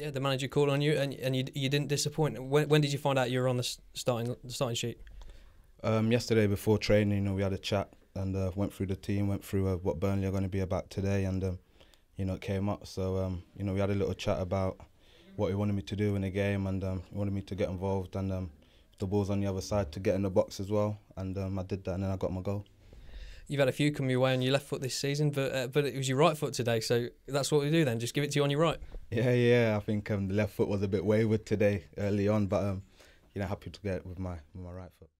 yeah, the manager called on you, and and you you didn't disappoint. When when did you find out you were on the starting the starting sheet? Um, yesterday before training, you know, we had a chat and uh, went through the team, went through uh, what Burnley are going to be about today, and um, you know, it came up. So um, you know, we had a little chat about what he wanted me to do in the game, and um, he wanted me to get involved, and um, the ball's on the other side to get in the box as well, and um, I did that, and then I got my goal. You've had a few come your way on your left foot this season, but uh, but it was your right foot today. So that's what we do then. Just give it to you on your right. Yeah, yeah. I think um, the left foot was a bit wayward today early on, but um, you know, happy to get it with my with my right foot.